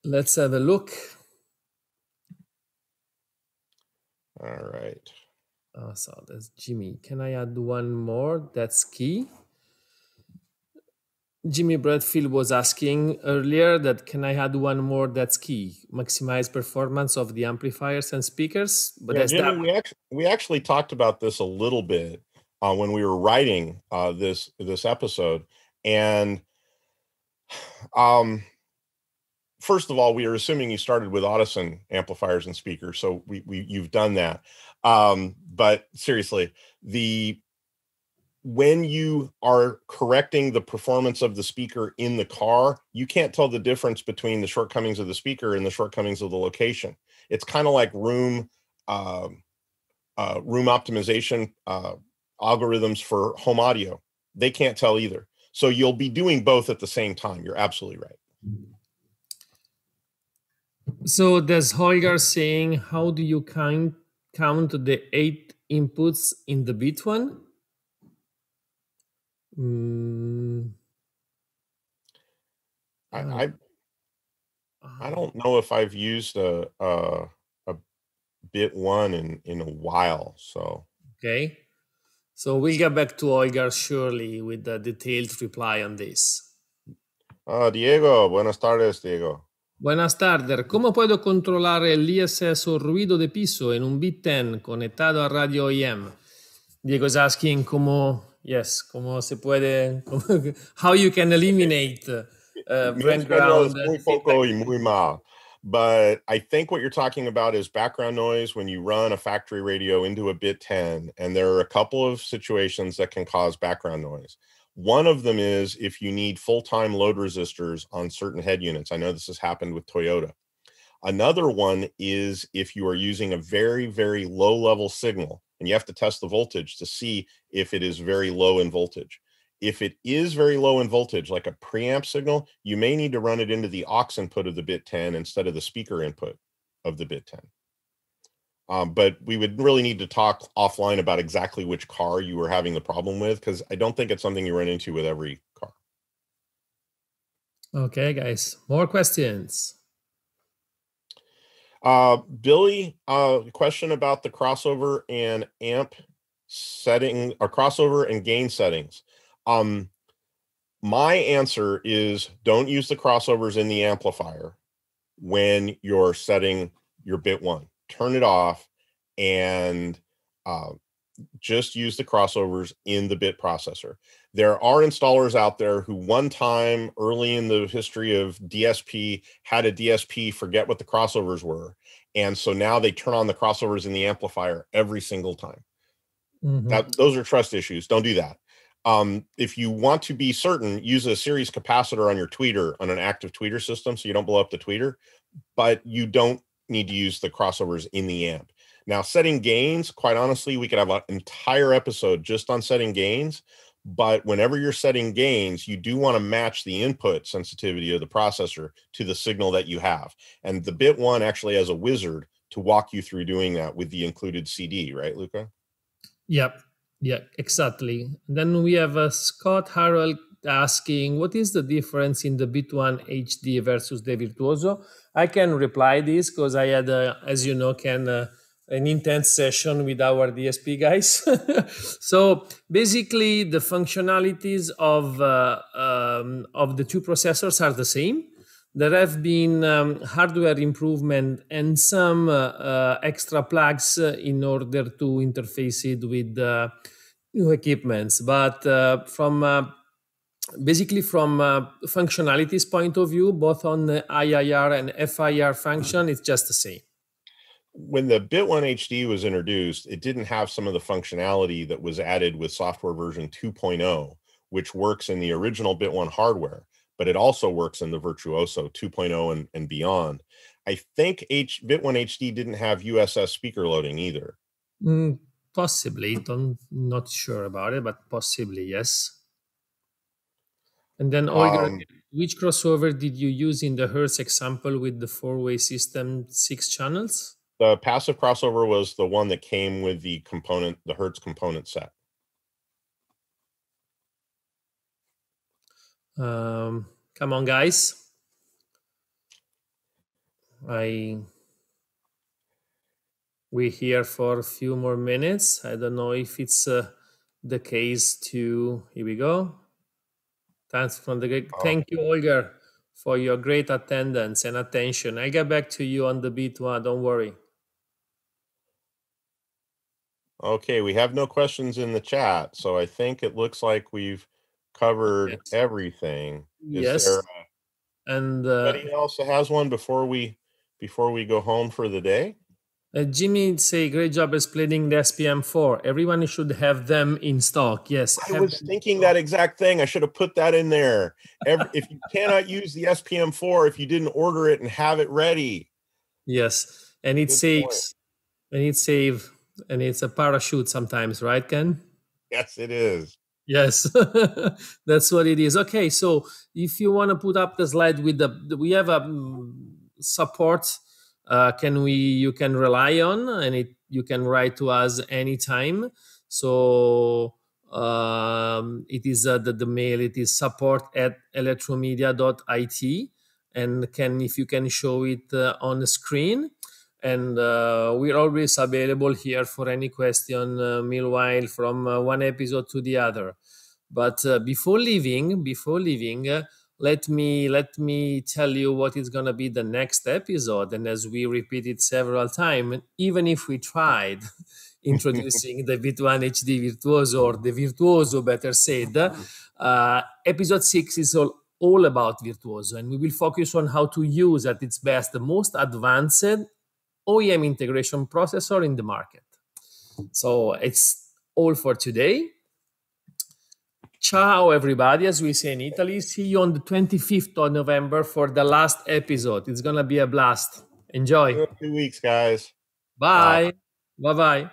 Let's have a look. All right. Uh, so that's Jimmy. Can I add one more? That's key. Jimmy Bradfield was asking earlier that can I add one more that's key? Maximize performance of the amplifiers and speakers. But yeah, Jimmy, that... we actually we actually talked about this a little bit uh, when we were writing uh, this this episode, and um, first of all, we are assuming you started with Audison amplifiers and speakers, so we, we you've done that. Um, but seriously, the when you are correcting the performance of the speaker in the car, you can't tell the difference between the shortcomings of the speaker and the shortcomings of the location. It's kind of like room uh, uh, room optimization uh, algorithms for home audio. They can't tell either. So you'll be doing both at the same time. You're absolutely right. So does Holger saying how do you count count the eight inputs in the bit one? Mm. I, I I uh, don't know if I've used a a, a bit one in in a while. So okay, so we'll get back to Olga surely with the detailed reply on this. Uh, Diego, buenas tardes, Diego. Buenas tardes. ¿Cómo puedo controlar el ISS o ruido de piso en un bit 10 conectado a radio IM? Diego is asking cómo, yes, cómo se puede, cómo, how you can eliminate uh, background. Muy poco y muy mal. But I think what you're talking about is background noise when you run a factory radio into a bit 10. And there are a couple of situations that can cause background noise. One of them is if you need full-time load resistors on certain head units. I know this has happened with Toyota. Another one is if you are using a very, very low level signal and you have to test the voltage to see if it is very low in voltage. If it is very low in voltage, like a preamp signal, you may need to run it into the aux input of the bit 10 instead of the speaker input of the bit 10. Um, but we would really need to talk offline about exactly which car you were having the problem with because I don't think it's something you run into with every car. Okay, guys, more questions. Uh, Billy, uh, question about the crossover and amp setting, or crossover and gain settings. Um, my answer is don't use the crossovers in the amplifier when you're setting your bit one turn it off, and uh, just use the crossovers in the bit processor. There are installers out there who one time early in the history of DSP had a DSP forget what the crossovers were. And so now they turn on the crossovers in the amplifier every single time. Mm-hmm. That those are trust issues. Don't do that. Um, if you want to be certain, use a series capacitor on your tweeter on an active tweeter system so you don't blow up the tweeter, but you don't need to use the crossovers in the amp. Now, setting gains, quite honestly, we could have an entire episode just on setting gains. But whenever you're setting gains, you do want to match the input sensitivity of the processor to the signal that you have. And the bit one actually has a wizard to walk you through doing that with the included CD, right, Luca? Yep. Yeah, exactly. Then we have uh, Scott Harrell asking, what is the difference in the Bit1 HD versus the Virtuoso? I can reply this because I had, uh, as you know, can uh, an intense session with our DSP guys. so basically, the functionalities of uh, um, of the two processors are the same. There have been um, hardware improvement and some uh, uh, extra plugs in order to interface it with new equipments. But uh, from uh, basically from functionalities point of view, both on the IIR and FIR function, it's just the same. When the Bit1 HD was introduced, it didn't have some of the functionality that was added with software version 2.0, which works in the original Bit1 hardware but it also works in the Virtuoso 2.0 and, and beyond. I think H Bit1 HD didn't have USS speaker loading either. Mm, possibly, don't not sure about it, but possibly yes. And then, Olga, um, which crossover did you use in the Hertz example with the four-way system, six channels? The passive crossover was the one that came with the component, the Hertz component set. Um, come on, guys. I we're here for a few more minutes. I don't know if it's uh, the case to. Here we go. Thanks from the. Oh. Thank you, Olga, for your great attendance and attention. I'll get back to you on the Bit1. Don't worry. Okay, we have no questions in the chat, so I think it looks like we've covered yes. everything. Is yes. There, uh, and uh, anybody else has one before we before we go home for the day? Uh, Jimmy say great job explaining the SPM4. Everyone should have them in stock. Yes, I was thinking that exact thing. I should have put that in there. Every, if you cannot use the SPM4 if you didn't order it and have it ready. Yes, and it Good saves, point. and it save, and it's a parachute sometimes, right, Ken? Yes, it is. Yes, that's what it is. Okay, so if you want to put up the slide with the, we have a um, support. Uh, can we? You can rely on, and it you can write to us anytime. So um, it is uh, the, the mail. It is support at elettromedia.it, and can if you can show it uh, on the screen and uh, we're always available here for any question uh, meanwhile from uh, one episode to the other but uh, before leaving before leaving uh, let me let me tell you what is going to be the next episode and as we repeated several times even if we tried introducing the Bit1 hd virtuoso or the virtuoso better said uh, episode 6 is all all about virtuoso and we will focus on how to use at its best the most advanced OEM integration processor in the market. So it's all for today. Ciao, everybody, as we say in Italy. See you on the 25th of November for the last episode. It's going to be a blast. Enjoy. Two weeks, guys. Bye. Bye bye.